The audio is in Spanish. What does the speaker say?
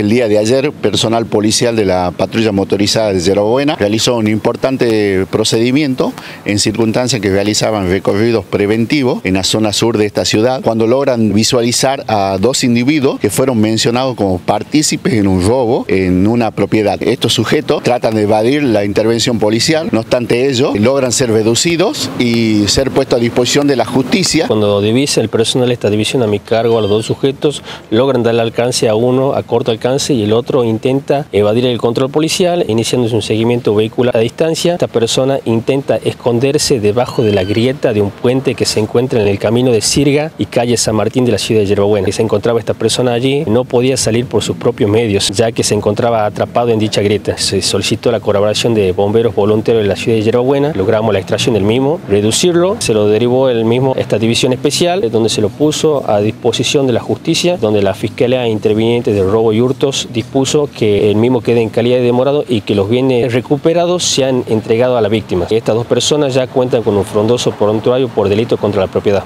El día de ayer, personal policial de la patrulla motorizada de Buena realizó un importante procedimiento en circunstancias que realizaban recorridos preventivos en la zona sur de esta ciudad, cuando logran visualizar a dos individuos que fueron mencionados como partícipes en un robo en una propiedad. Estos sujetos tratan de evadir la intervención policial, no obstante ello, logran ser reducidos y ser puestos a disposición de la justicia. Cuando divisa el personal de esta división a mi cargo a los dos sujetos, logran darle alcance a uno a corto alcance y el otro intenta evadir el control policial, iniciándose un seguimiento vehicular a distancia. Esta persona intenta esconderse debajo de la grieta de un puente que se encuentra en el camino de Sirga y calle San Martín de la ciudad de Yerbabuena. Se encontraba esta persona allí, no podía salir por sus propios medios, ya que se encontraba atrapado en dicha grieta. Se solicitó la colaboración de bomberos voluntarios de la ciudad de Yerbabuena, logramos la extracción del mismo, reducirlo, se lo derivó el mismo esta división especial, donde se lo puso a disposición de la justicia, donde la Fiscalía Interviniente de Robo y Hurto dispuso que el mismo quede en calidad de demorado y que los bienes recuperados sean entregados a la víctima. Estas dos personas ya cuentan con un frondoso prontuario por delito contra la propiedad.